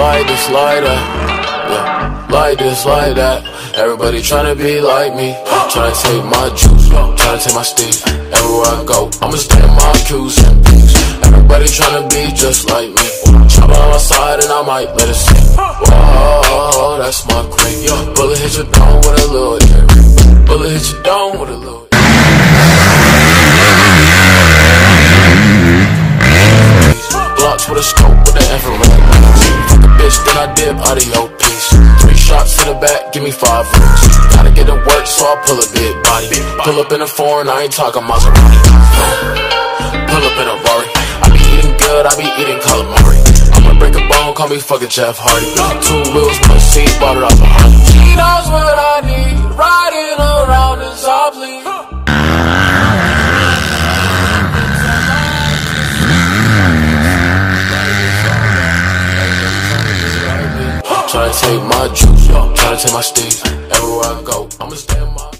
this, like that. Yeah, like this, like that. Everybody tryna be like me. Tryna take my juice, tryna take my stick. Everywhere I go, I'ma stand my cues and peace. Everybody tryna be just like me. Chop on my side and I might let it sink. Whoa, that's my cream. Bullet hit your dome with a little ear. Bullet hit your dome with a little Blocks with a scope with the infrared. Fuck a I dip out of your piece. Three shots to the back, give me five rings. Gotta get to work, so I pull a big body. Pull up in a foreign, I ain't talking Maserati. Pull up in a Rari. I be eating good, I be eating calamari. I'ma break a bone, call me fucking Jeff Hardy. Two wheels, one seat, bought it off a Honda. Tryna take my juice, tryna take my sticks. Everywhere I go, I'ma stand my.